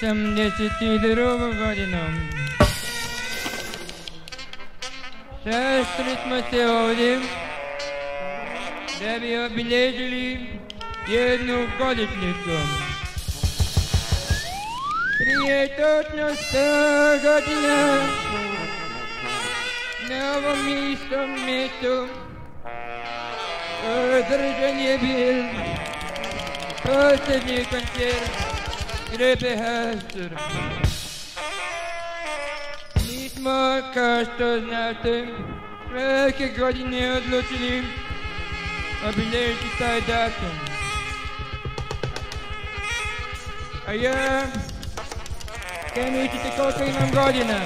72 годину. Шесть мы сегодня, да бы обележили jednu godišnicu. Prije točno sto godina na ovom istom mjestu održan je bil posljednji koncert grupe Hastur. Mi smo, kao što znate, svake godine odlučili obilježiti taj datum. A ja, kaj mislite koliko imam godina?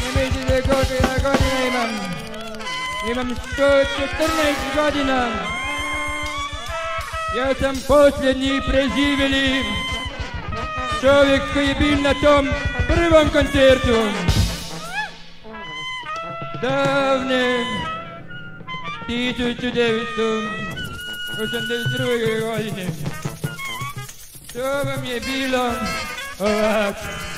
Ne mislite koliko ja godina imam? Imam 114 godina. Ja sam posljednji preživjeli čovjek koji je bil na tom prvom koncertu. Davne 1982. godine. To vam je bilo ovako.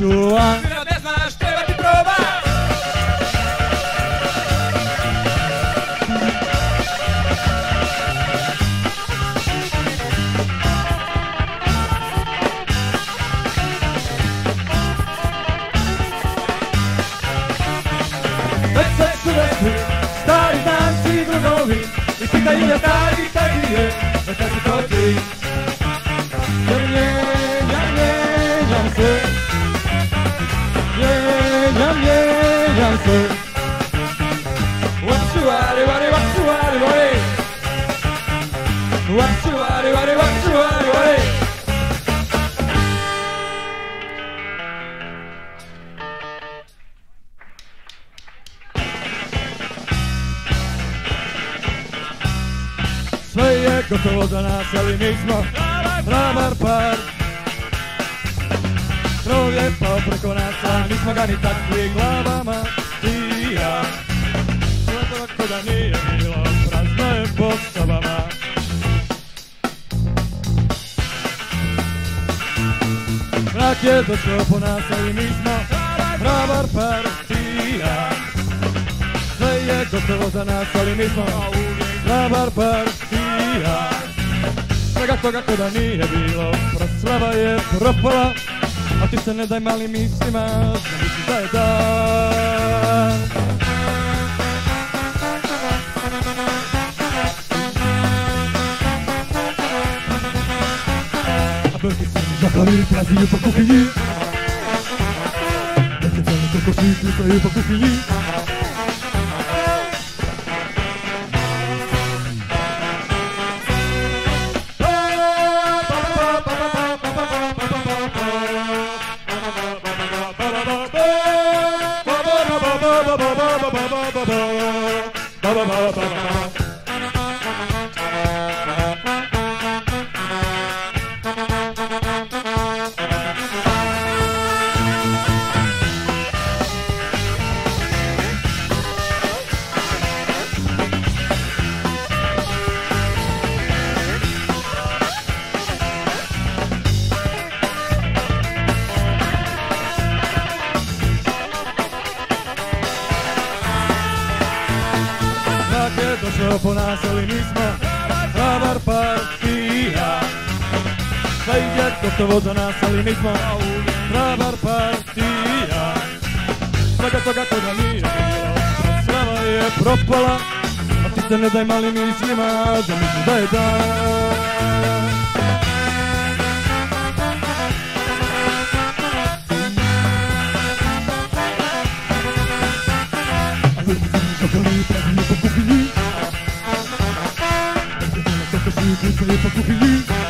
João. Je svjedočno i mi smo Hrabar partija. Sve je gotovo za nas, ali mi smo Hrabar partija. Svega toga koda nije bilo Proslava je propala. A ti se ne daj malim mislima Da da je da acclamé, le plaisir n'est pas confiné. Mais c'est pas le cas qu'on suit, le plaisir n'est. to do nas, ali mi smo travar partija. Svega toga koga nije bilo, slava je propala, a ti se ne daj malim mislima, da mislim da je dan. Pokupili, pokupili, pokupili, pokupili,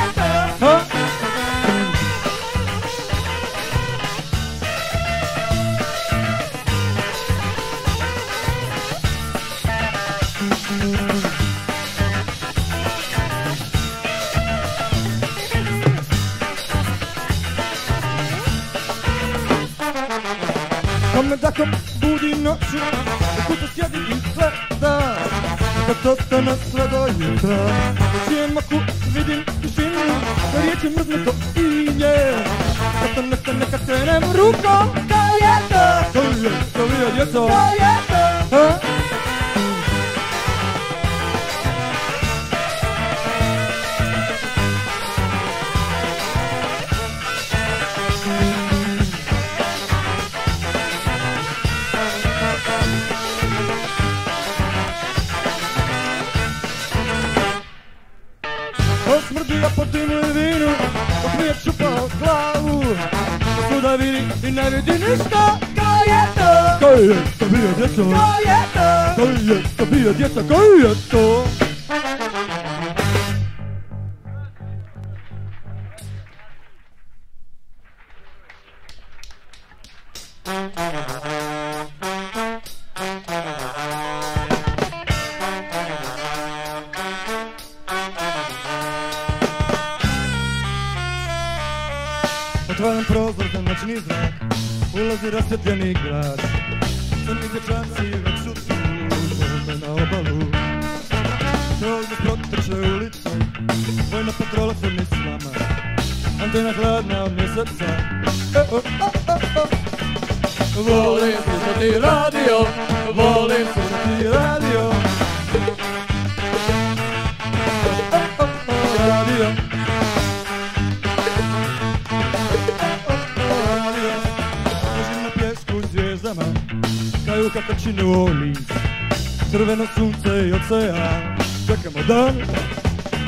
Ulazi rasvjetljeni grad. Crni dječanci već su tu Vome na obalu. Ovdje protiče ulicom Vojna patrola crni s nama Antena hladna od mjeseca. E, volim slušati radio Volim slušati radio. znaju kako čini Orleans Crveno sunce i ocean. Čekamo dan.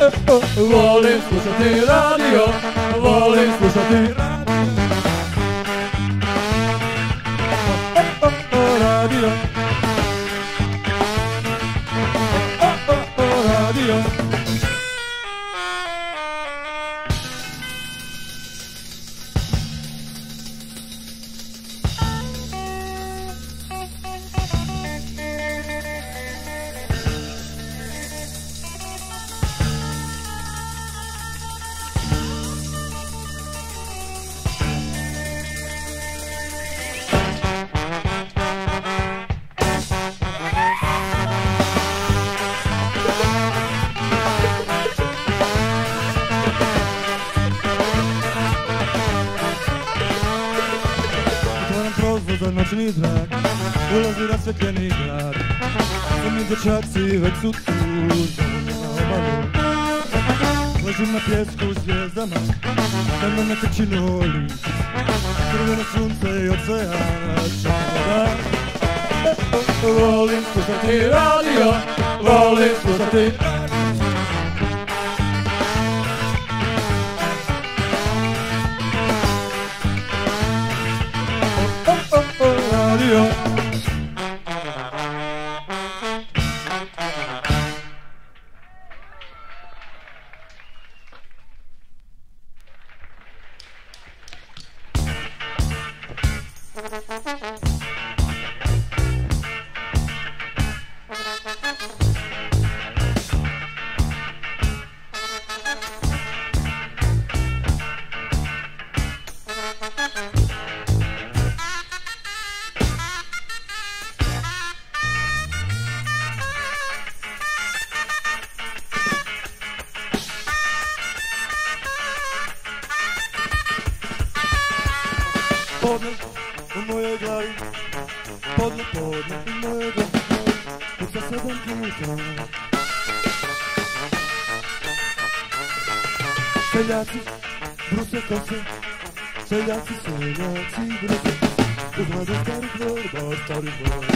E, o, Volim slušati radio Volim slušati radio Sorry, boy.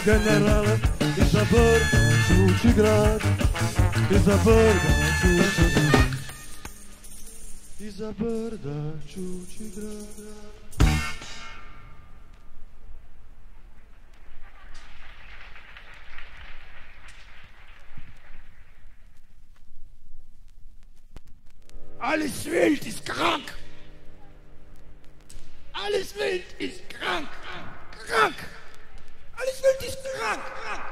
О, генерале, ти забор, чучий град, ти забор, чучий град. Ти забор, чучий град. Alles wild ist krank. Alles wild ist krank. Krank. ich will dich krank, krank,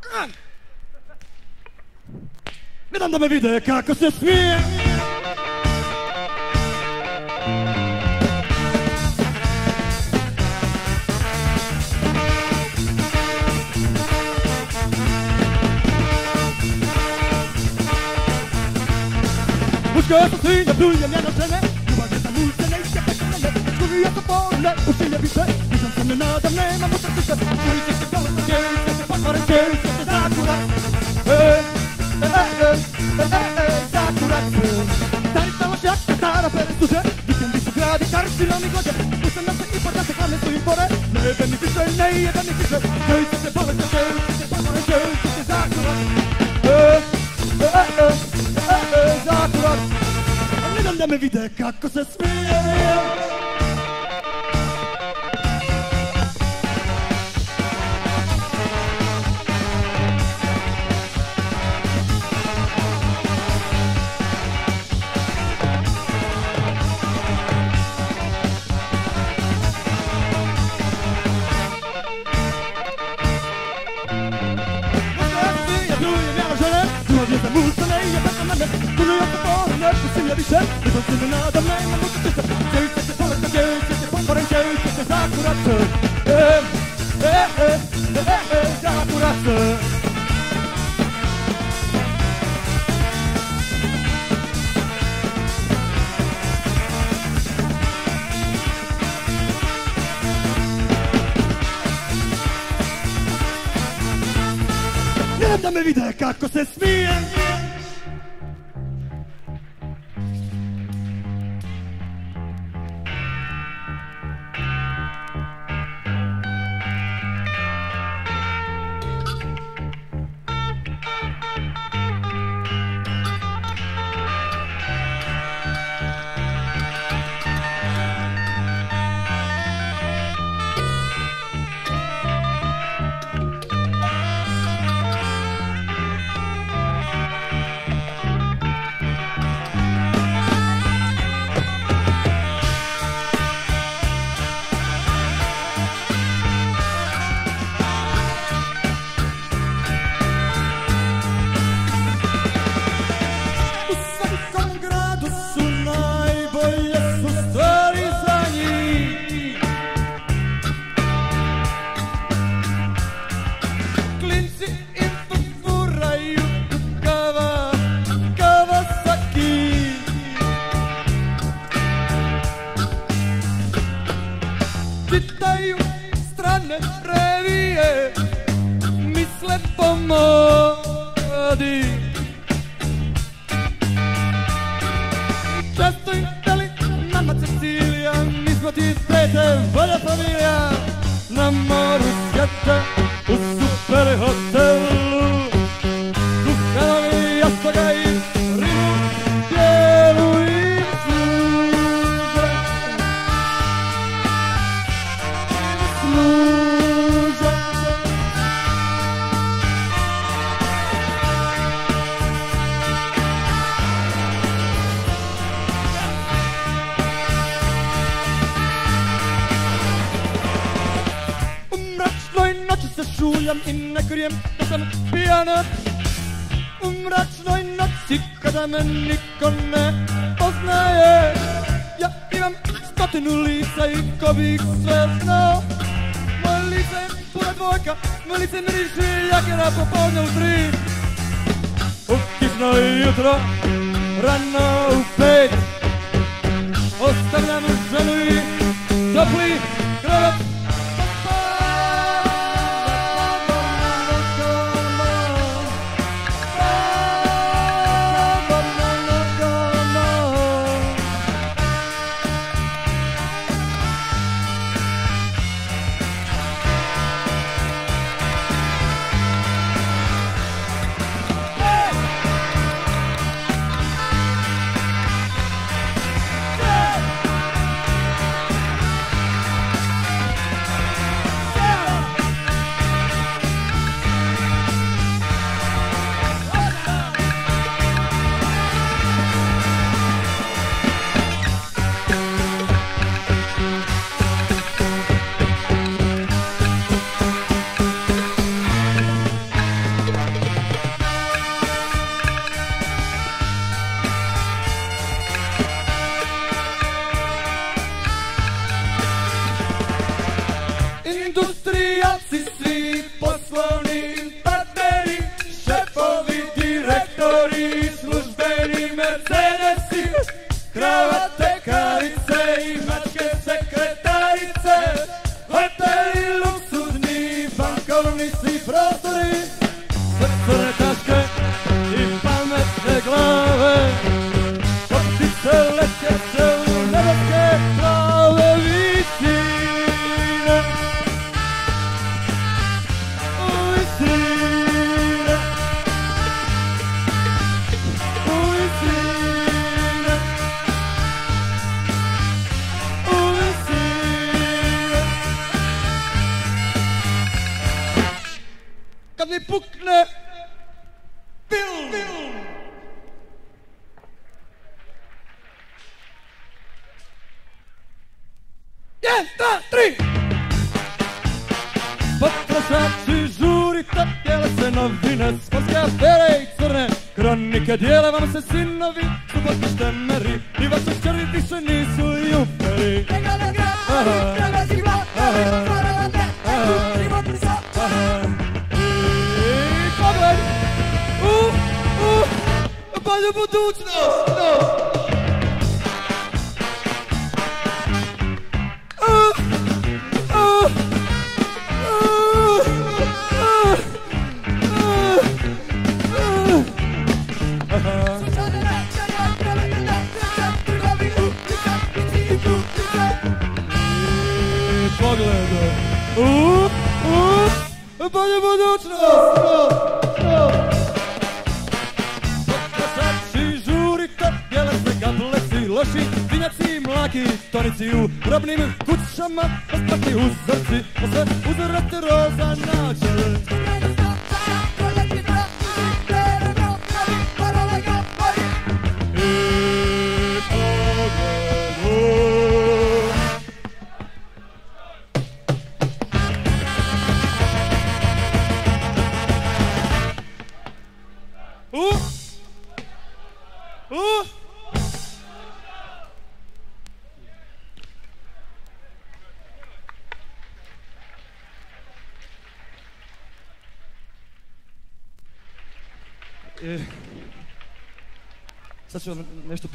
krank. Miteinander wieder, kako se smije. Muška se svinja, pljujem ja na žene, ljubav je za mužene, ja pešene, kurija se pone, and another name I'm not sick of Three six six dollars Jerry six six one Jerry six six Sakura Hey Hey hey Hey hey Sakura Stari stalo čak Stara pere suže Vikend su gradi Kartirani godine Usta nam se i portate Kale su im pore Ne jebe mi više Ne jebe mi više Jerry six six bolest Jerry six six one Jerry six six Sakura Hey Hey hey Hey hey Sakura Ne dam da me vide kako se smije said, it was in another man, I'm at this, se šuljam i ne krijem da sam pijana. U mračnoj noći kada me niko ne poznaje. Ja imam stotinu lica i ko bi sve znao Moje lice je puna dvojka, moje lice miriši jak je na popodne u tri U kišno jutro, rano u pet Ostavljam ženu i topli krevet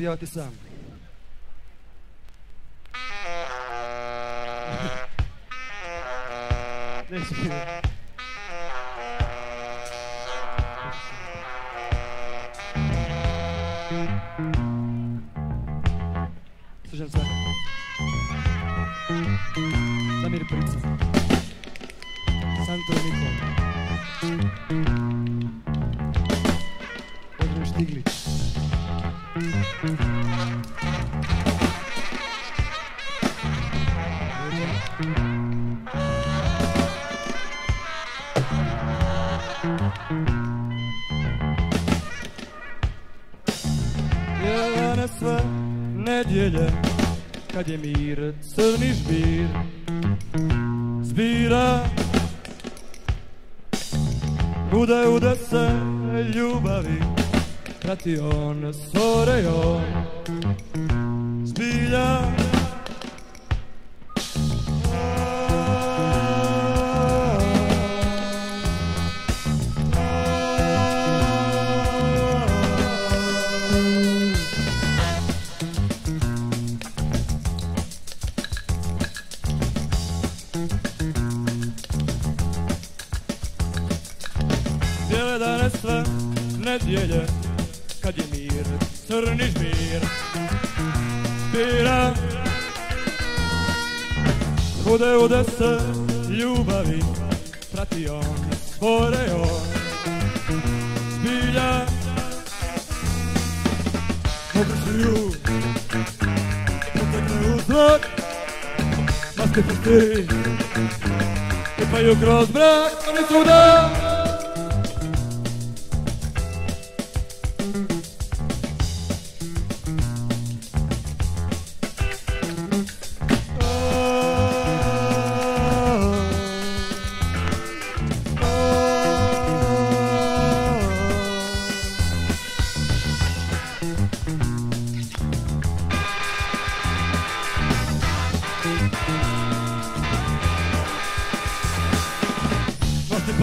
party out the song. Next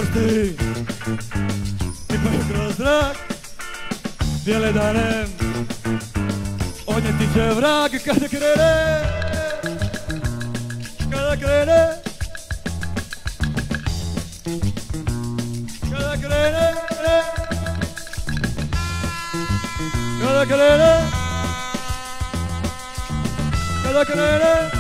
prsty. Ty Petro zrak, děle danem, o ně tyče vrak, kada krene, kada krene, kada krene, kada krene, kada krene,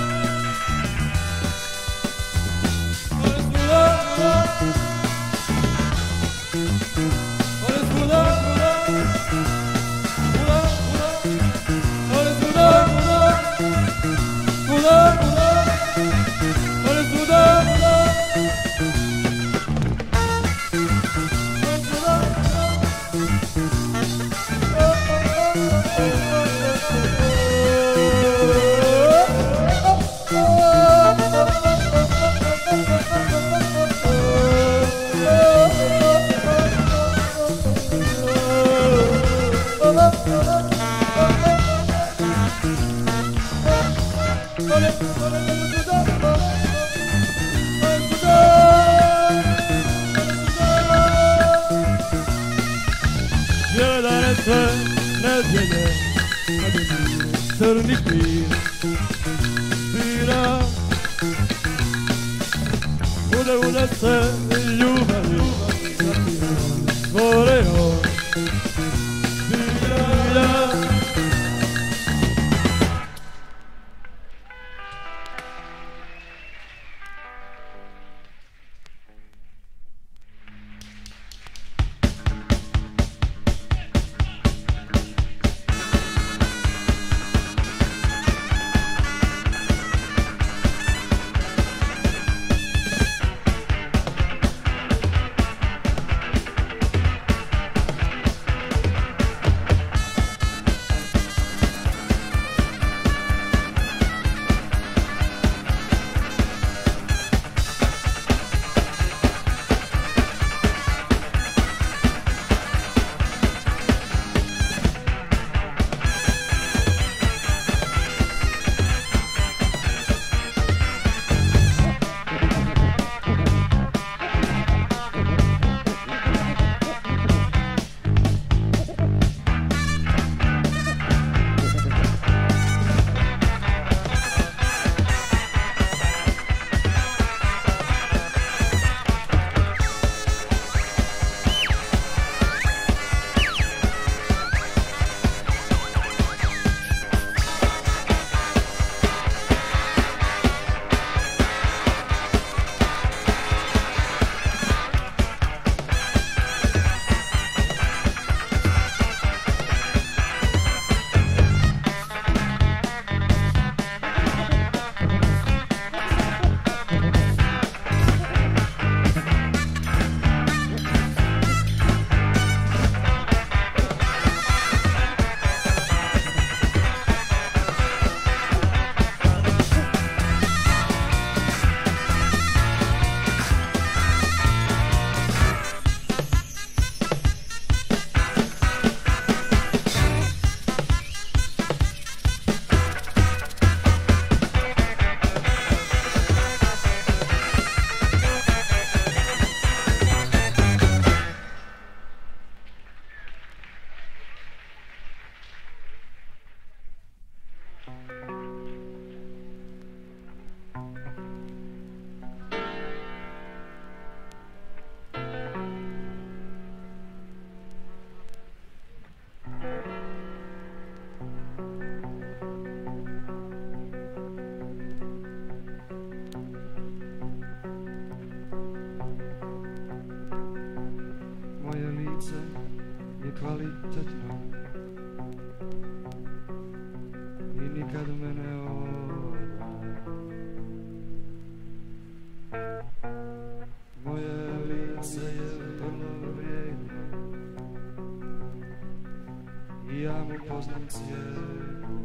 ja mu poznam cijenu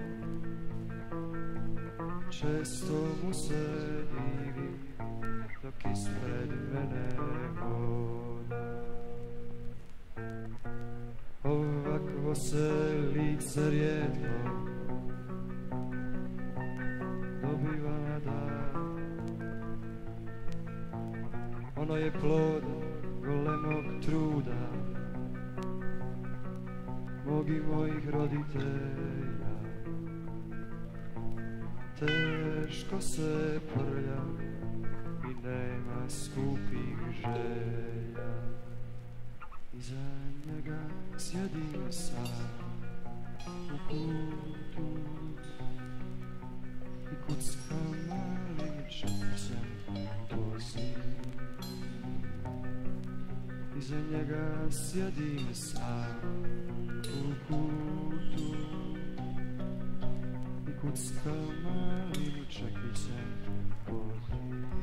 često mu se divim dok ispred mene hoda. Ovakvo se lice rijetko dobiva dan. Ono je plod golemog truda mog i mojih roditelja teško se prlja i nema skupih želja Iza njega sjedim sam u i kuckam malim čepcem po zidu. Iza njega sjedim sam Good summer, you check it out for you.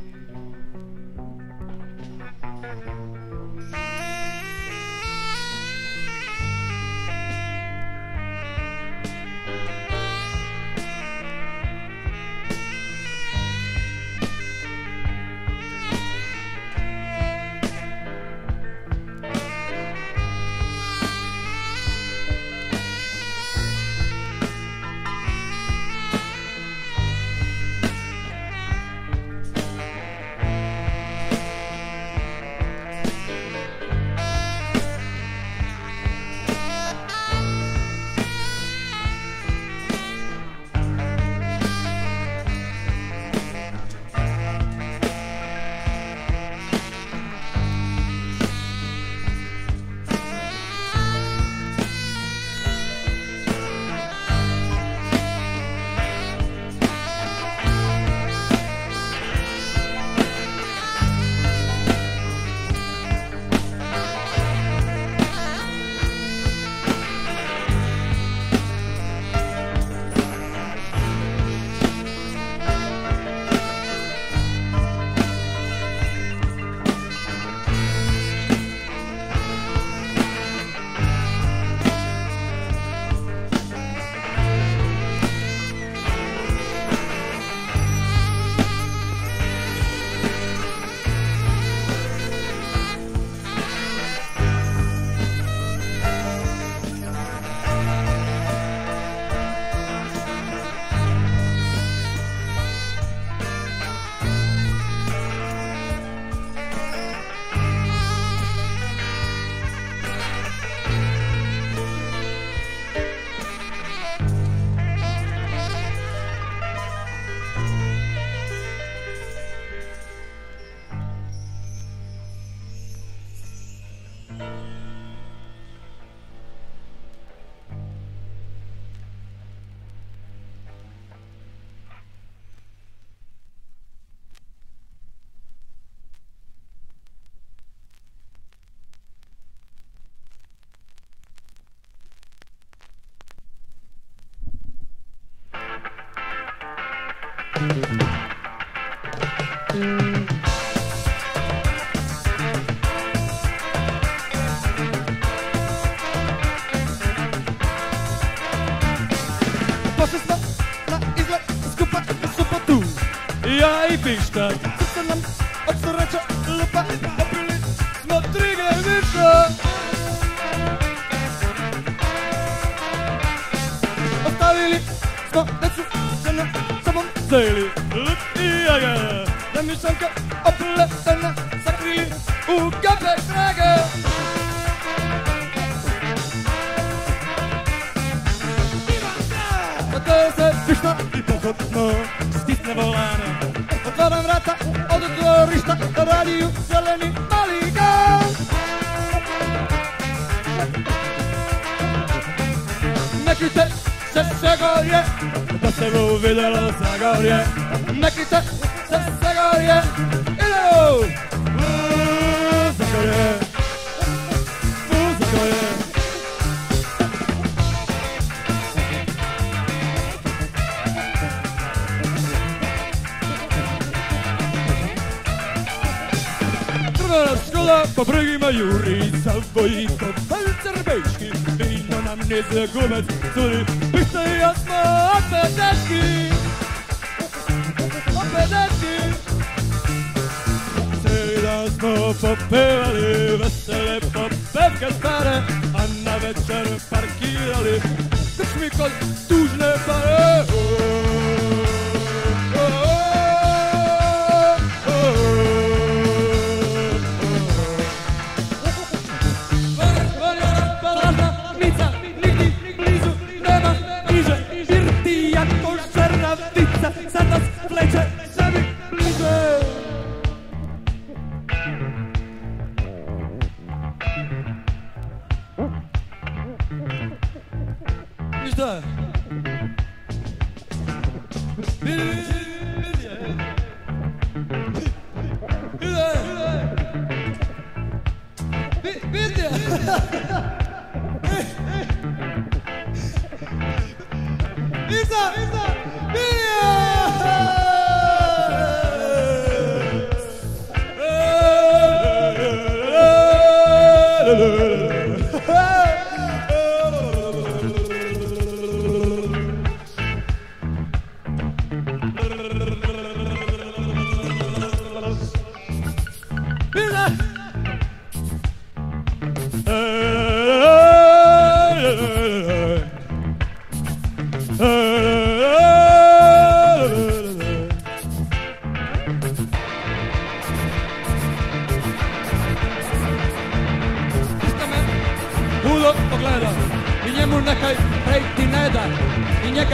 nakryte przez Zagorje. Dostępu wydalo Zagorje, nakryte przez Zagorje. Ilu? Zagorje, Zagorje. Szkoda, szkoda, paprygi majuri, zawoi, to palce rybeczki, Anny Gubec, który pyszny jasno od pedeczki. Od pedeczki. Jasno popywali, wesele popewkę stare, a na wieczór parkirali. Wyszły kostużne pary.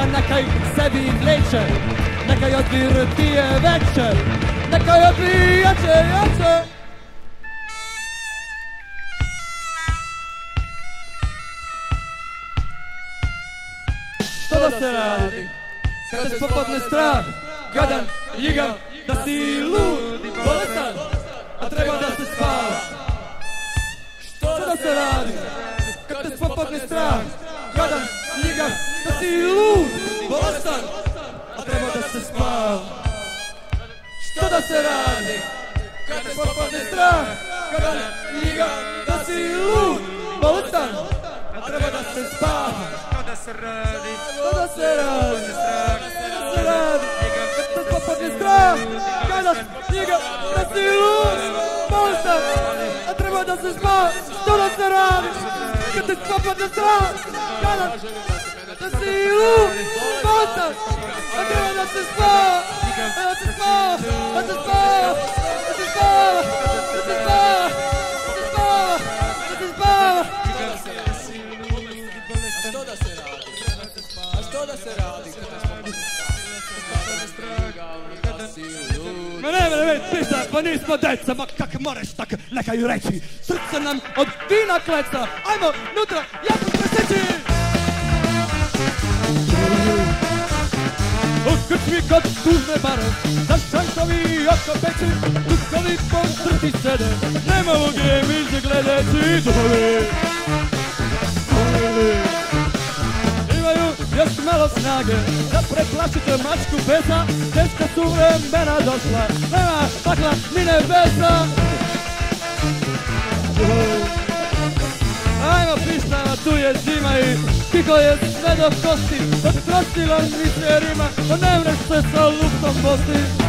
I njega nekaj sebi vleče nekaj odvirtije veće nekaj odvijače jače Što da se radi? Kada se popadne strah, gadan, jigav, da si lud, bolestan, a treba da se spava. Što da se radi? Kad te popadne strah, gadan, jigav, da si lud, bolestan, a treba da se spava. Što da se radi? Kad te popadne strah, gadan, jigav, da si lud, bolestan, a treba da se spava. Što da se radi? Što da se radi? Što da se radi? Kad te popadne strah, kada njega da si lud, bolestan, a treba da se spava. Što da se radi? Get the fuck out the door! Get out! The sea loo! Monster! I do it, that's his fall! That's his fall! That's his fall! That's his fall! That's his fall! Toda será a dica. Toda será a dica. Toda será a dica. Toda será a dica. Toda será a dica. Ne, ne, ne, pizda, pa nismo deca, ma kak moraš tak nekaj reći. Srce nam od vina kleca, ajmo, nutra, jako preseći! U krčmi kod tužne bare, za šankovi oko peći, duhovi po crti sede, ne mogu mi gledaći duhovi. Imaju još malo snage da preplašite mačku besa. Teška su vremena došla, nema pakla ni nebesa. Ajmo pištava, tu je zima i Kiko je sve do kosti. Pod prostilom miserima, pa ne mreš se sa luftom bosti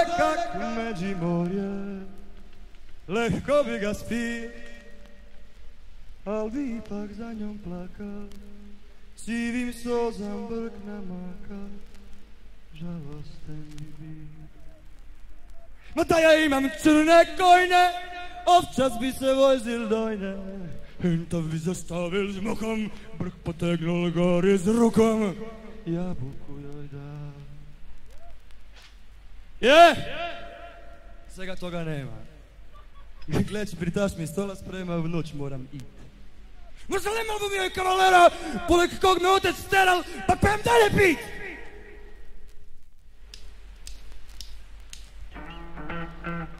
pak da je kak međi morje, lehko bi ga spio, al bi za njom plakal, sivim sozam brk namakal, žalosten bi bio. Ma da ja imam crne kojne, ovčas bi se vozil dojne. Hinta bi z muchom, brk potegnul gori z rukom. Jabuku joj dal. Je! Svega toga nema. I Gleć, pritaš mi stola sprema, v noć moram it. Ma zalemao bi mi joj kavalera, poleg kog me otec steral, pa pejem dalje pit! U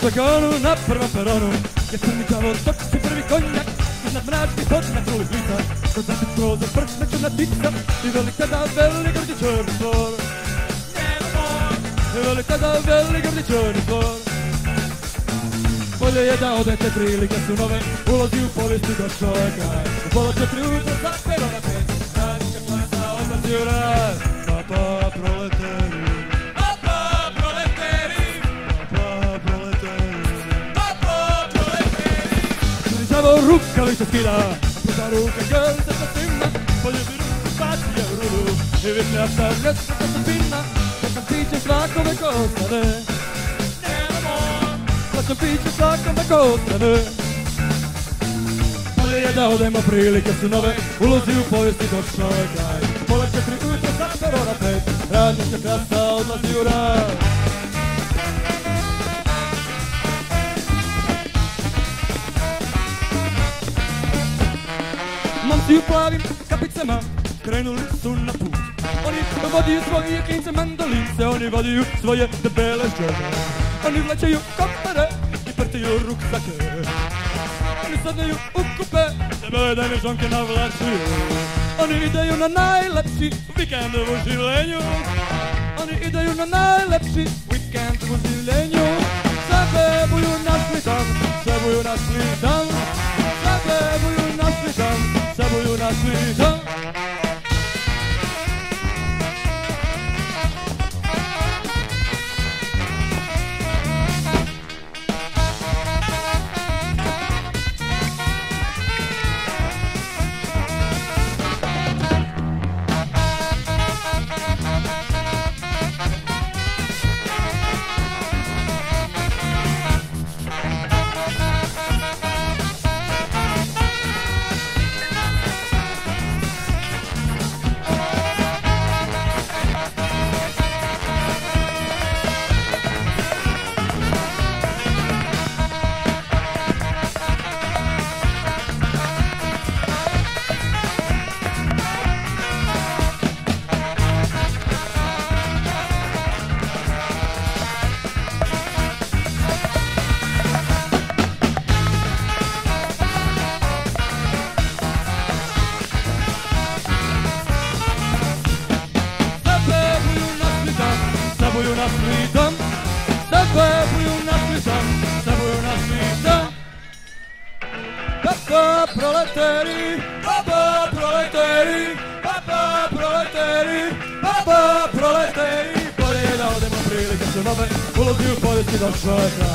Čakanu na prvom peronu. Je sumničavo toči prvi konjak Iznad mračnih hodina truli plica Kod zapičko za pršna črna tica I veli tada veli grdi črni tvor I veli tada veli grdi črni tvor Bolje je da odete prilike su nove. Ulazi u povijesti došao je kraj U pola četiri ujutro za perona pet Radnička klasa odlazi u rad. Papa proleteri Papa Slišavo rukavice skida? Puta ruke grze sa svima. Poljubi ruku spači je u rudu I više sa nešto sa spina Plaćam piće svakome ko ostane. Plaćam piće svakome ko ostane. Bolje je da odemo prilike su nove. Ulozi u povijesti došao je kraj Pola četiri ujutro sa perona pet. Radnička klasa odlazi u rad Momci u plavim kapicama krenuli su na put. Oni vodiju svoje klince mandolince Oni vodiju svoje debele žene. Oni vlećaju kopere i prtaju ruksake. Oni sadaju u kupe Debele dajne žonke navlačuju. Oni ideju na najlepši vikend u življenju. Oni ideju na najlepši vikend u življenju. Zabebuju našli dan, zabebuju našli dan 是的 Joga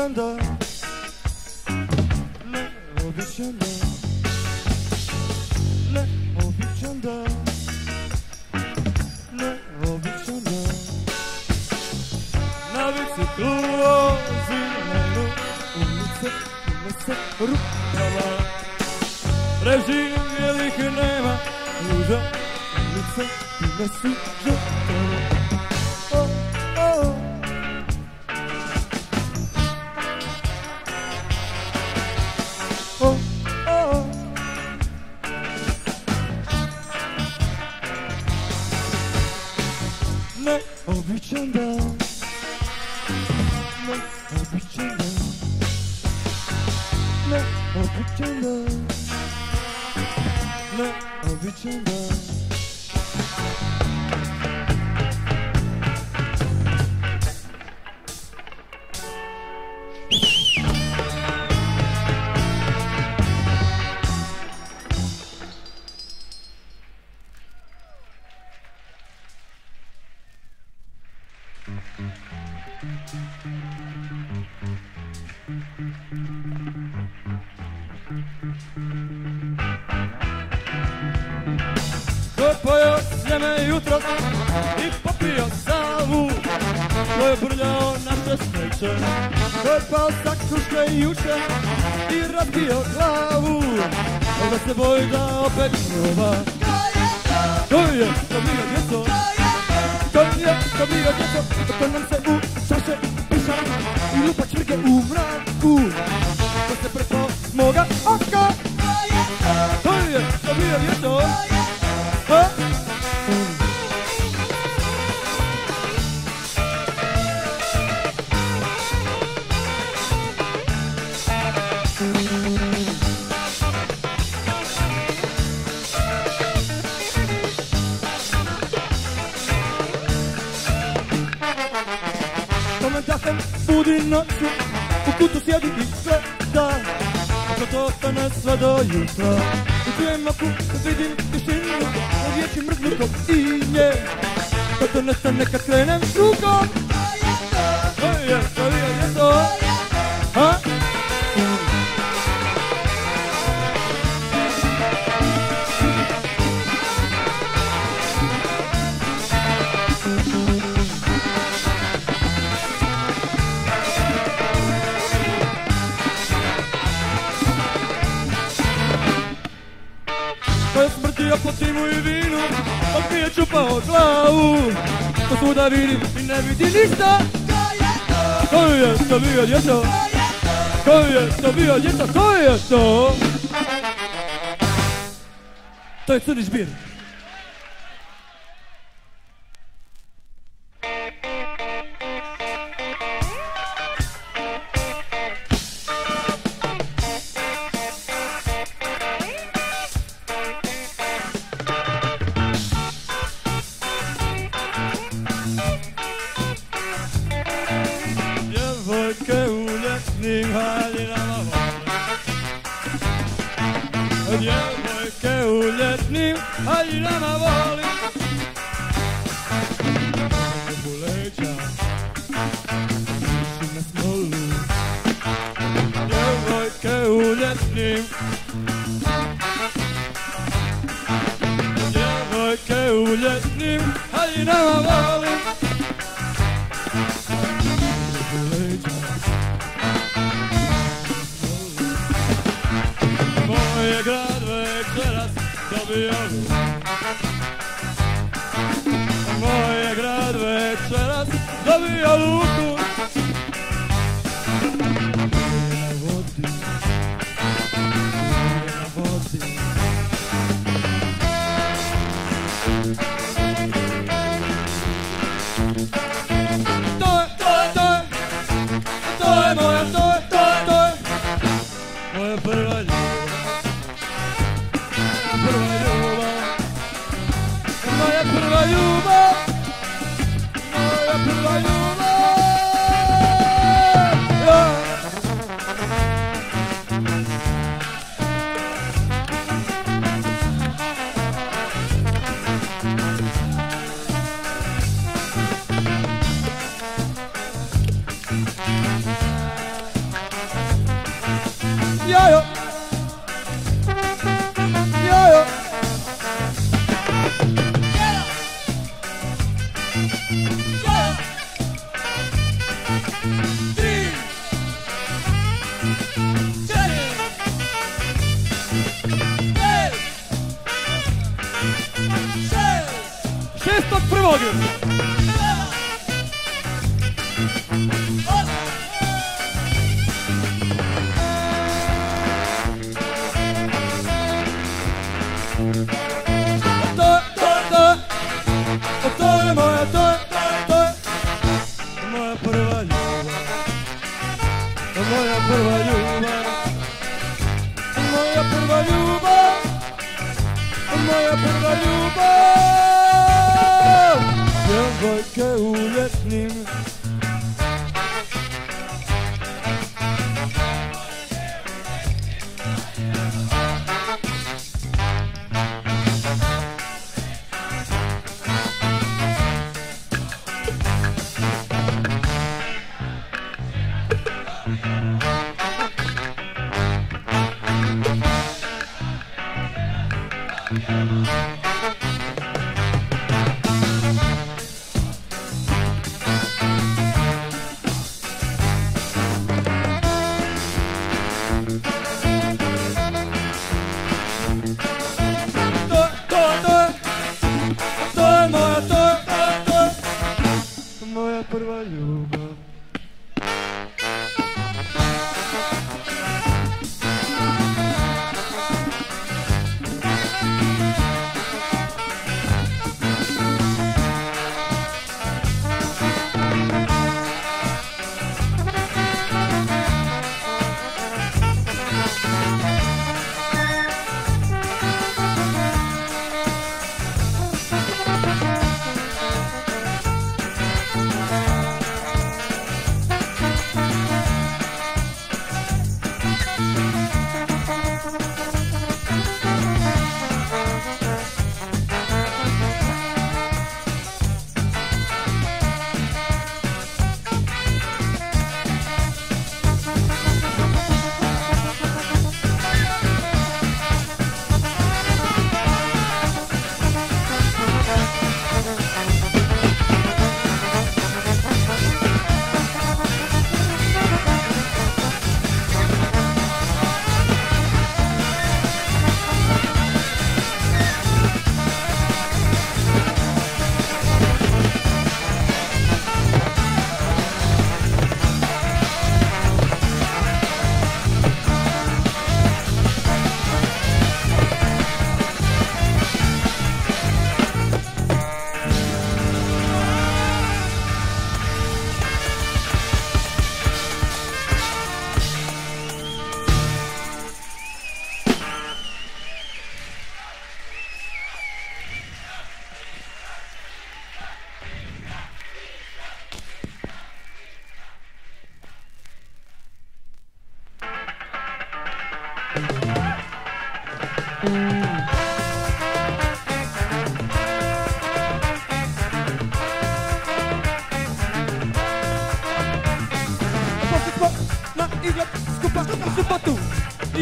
Alexander. noću u kutu sjediti sve dan Ako to ostane sve do jutra U tujem oku vidim tišinu Na riječi mrznutog i nje. Pa Zato nestane kad krenem drugom To svuda vidim i ne vidim ništa Ko je to bio djeto? Ko je to bio djeto? Ko je to? To je crni. Hallelujah.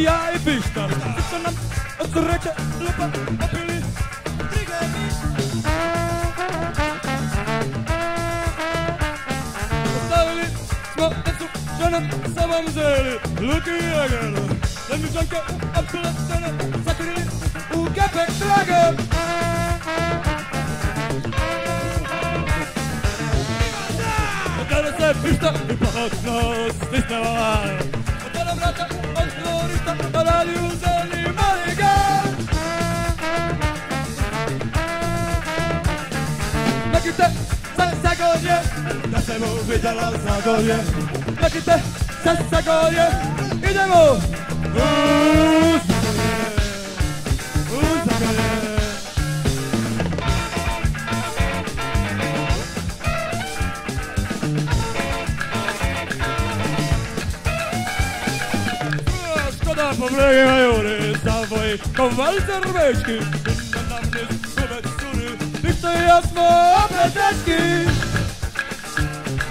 ja i Bichter. Bichter nam zreke lupa opili brige Ostavili smo decu ženom sobom zeli. Luki Jager. Lemičanke obletene sakrili u kepek trage. Kada se pišta i pahat nos stisnela. Kada vrata Zagonie, naszemu wydziela Zagonie Na kitę, za Zagonie, idziemy! Uuu, Zagonie, uuu, Zagonie Ej, to walce rweczki Winda na mnie skrzywe skóry Ty to jasno obledeczki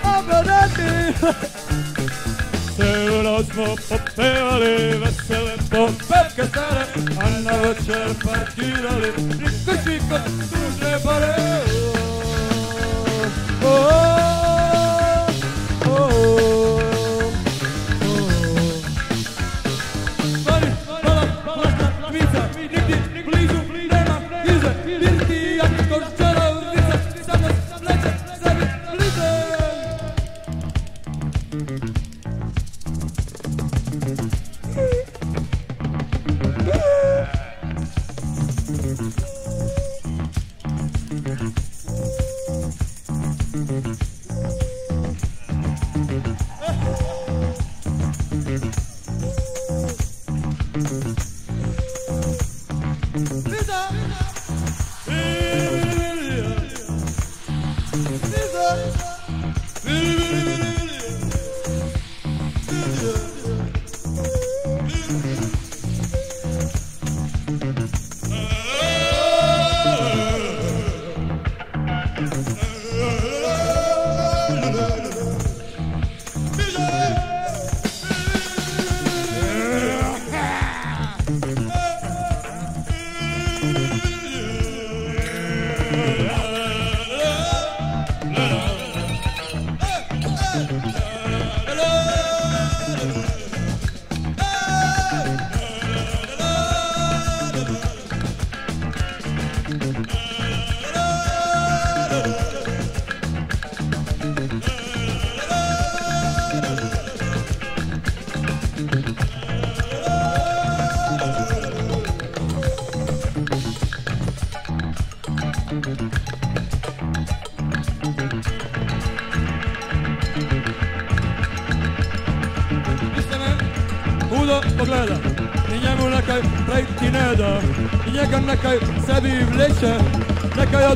Obledeczki Całą nocą popywali Wesele popewkę stare A nawet się parkirali. Wszyscy.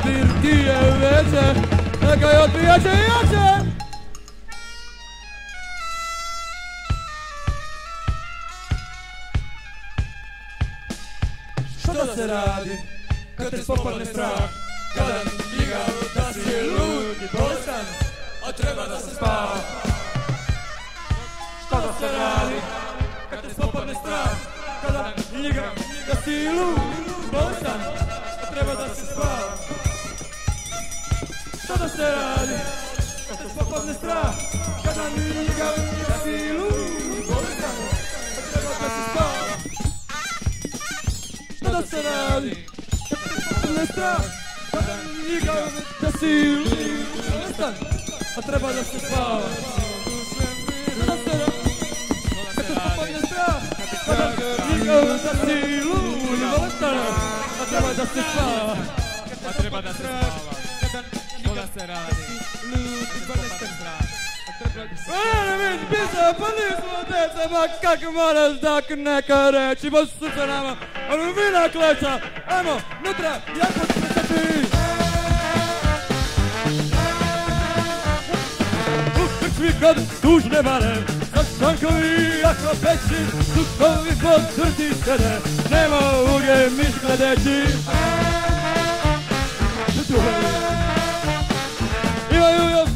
bir a vece e gayet bir yaşayacak звезда нека речи во суша нама, ровина клеча, амо, нутра, јако спресати! Ukrzyk kod, dużne male, zastankowi jako peci, tutkowi pod trti stede, ne mogę miś gledeci. Imaju još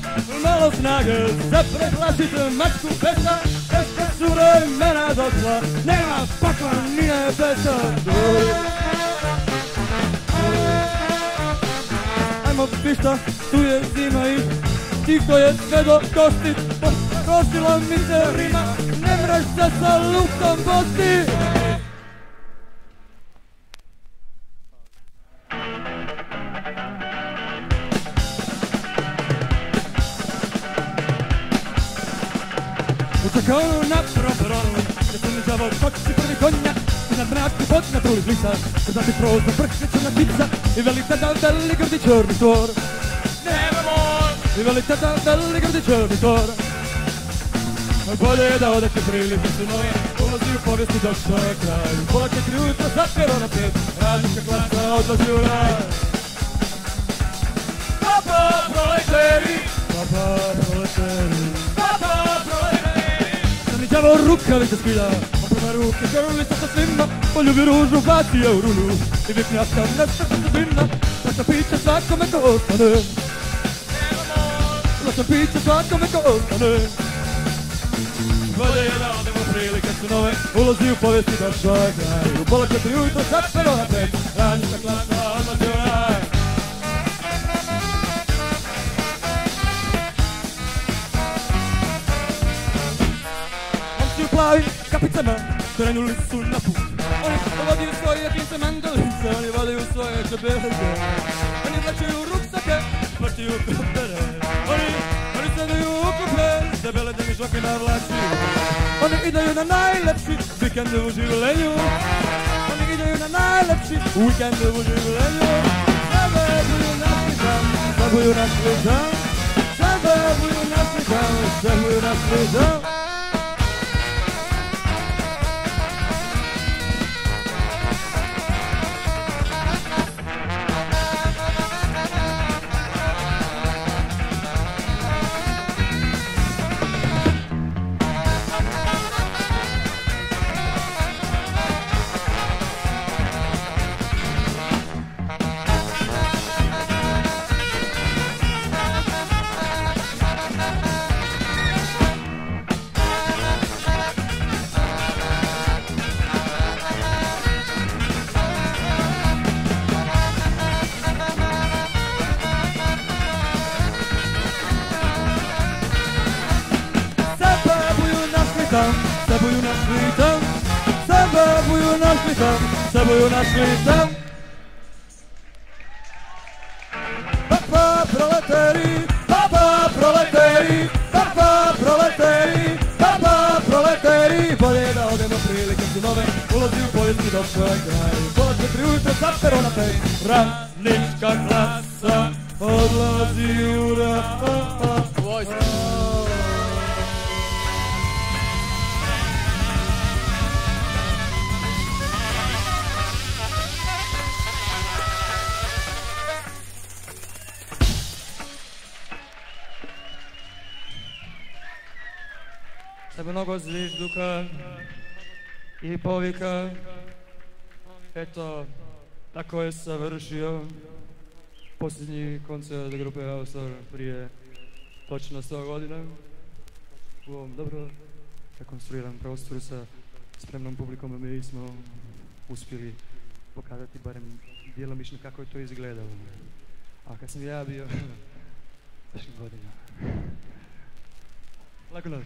malo snage, za preplašite mačku peta, espresso su vremena došla, nema pakla ni nebesa. Ajmo pišta, tu je zima i tiho je sve do kosti, Koštila mi se rima, ne mreš se sa luktom posti. Mi zavod koči prvi konja, i na mraku pod na truli blisa, kada ti prozno prhne crna pizza, i veli tada veli grdi čorni tvor. I veli tada veli grdi čorni tvor. Bolje je da odete su nove, ulazi u povijesti došao je kraj. Pola četiri ujutro zapjero na pet, radnička klasa odlazi u raj. Papa proleteri, papa proleteri, papa proleteri. Sam mi đavo rukavice ruke, grlica sa svima, poljubi ružu, baci je u rulju. I vijek njaska, nešto se zbina, plaća piće svakome ko ostane. Plaća piće svakome ko ostane. Bolje je da odemo prilike su nove, ulazi u povijesti došao je kraj. U pola četiri ujutro sad pero na pet, radnička klasa odlazi u raj. Momci kapicama, Kränul sunnapu Oni powodził svoje pięce mandolce Oni walił svoje czepelce Oni wlaczył ruksake Wlaczył kopterę Oni rysują kupę Debele dymi żoki na wlaczy Oni idą na najlepszy weekend u življenju. Oni idą na najlepszy weekend w dan, Zabavują nas tam dan, nas tam Zabavują dan, tam Zabavują nas dan. Ashley tako je savršio posljednji koncert grupe Ausar prije točno 100 godina. U ovom dobro rekonstruiranom prostoru sa spremnom publikom mi smo uspjeli pokazati barem djelomično kako je to izgledalo. A kad sam ja bio, prošlih godina. Laku noć.